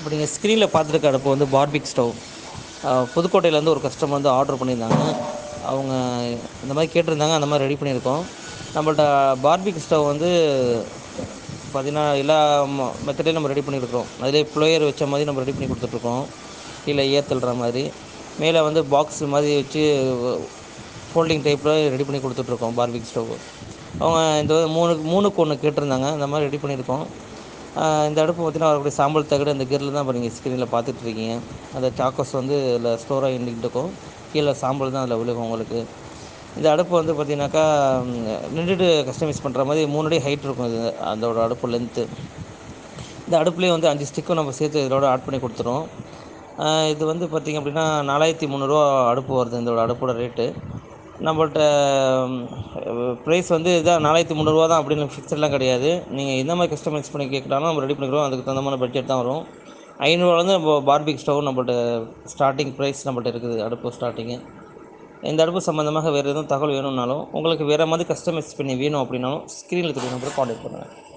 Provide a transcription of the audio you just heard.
இப்போ நீங்கள் ஸ்க்ரீனில் பார்த்துருக்க அடுப்பு வந்து பார்பிக் ஸ்டவ் புதுக்கோட்டையிலேருந்து ஒரு கஸ்டமர் வந்து ஆர்டர் பண்ணியிருந்தாங்க. அவங்க இந்த மாதிரி கேட்டிருந்தாங்க அந்த மாதிரி ரெடி பண்ணியிருக்கோம். நம்மள்ட்ட பார்பிக் ஸ்டவ் வந்து பார்த்திங்கன்னா எல்லா மெத்தடையும் நம்ம ரெடி பண்ணியிருக்கிறோம். அதிலே ப்ளோயர் வச்ச மாதிரி நம்ம ரெடி பண்ணி கொடுத்துட்ருக்கோம். கீழே ஏத்தல்ற மாதிரி. மேலே வந்து பாக்ஸ் மாதிரி வச்சு ஃபோல்டிங் டைப்பில் ரெடி பண்ணி கொடுத்துட்ருக்கோம் பார்பிக் ஸ்டவ் அவங்க இந்த மூணு மூணுக்கு ஒன்று கேட்டிருந்தாங்க. அந்த மாதிரி ரெடி பண்ணியிருக்கோம். இந்த அடுப்பு பார்த்திங்கன்னா வரக்கூடிய சாம்பல் தகடு அந்த கிரில் தான் இப்போ நீங்கள் ஸ்க்ரீனில் பார்த்துட்ருக்கீங்க அந்த சாக்கோஸ் வந்து இதில் ஸ்டோராக இருந்துகிட்டு இருக்கும். கீழே சாம்பல் தான் அதில் விழுகும் உங்களுக்கு. இந்த அடுப்பு வந்து பார்த்தீங்கன்னாக்கா நின்றுட்டு கஸ்டமைஸ் பண்ணுற மாதிரி மூணு அடி ஹைட் இருக்கும் இது அதோட அடுப்பு லென்த்து இந்த அடுப்புலேயே வந்து அஞ்சு ஸ்டிக்கும் நம்ம சேர்த்து இதோட ஆட் பண்ணி கொடுத்துரும் இது வந்து பார்த்திங்க அப்படின்னா நாலாயிரத்தி முந்நூறுரூவா அடுப்பு வருது இதோட அடுப்போட ரேட்டு நம்மள்ட்ட ப்ரைஸ் வந்து இதான் நாலாயிரத்தி முந்நூறுரூவா தான் அப்படின்னு ஃபிக்ஸட்லாம் கிடையாது. நீங்கள் எந்த மாதிரி கஸ்டமைஸ் பண்ணி கேட்குறாலும் நம்ம ரெடி பண்ணிக்கிறோம். அதுக்கு தகுந்த மாதிரி பட்ஜெட் தான் வரும். ஐநூறுவாலேருந்து நம்ம பார்பிக் ஸ்டவ் நம்மள்ட்ட ஸ்டார்டிங் ப்ரைஸ் நம்மள்ட்ட இருக்குது. அடுப்பு ஸ்டார்டிங்கு இந்த அடுப்பு சம்மந்தமாக வேறு எதுவும் தகவல் வேணும்னாலும் உங்களுக்கு வேறு மாதிரி கஸ்டமைஸ் பண்ணி வேணும் அப்படின்னாலும் ஸ்க்ரீனில் தெரிய நம்பரை காண்டாக்ட் பண்ணுங்கள்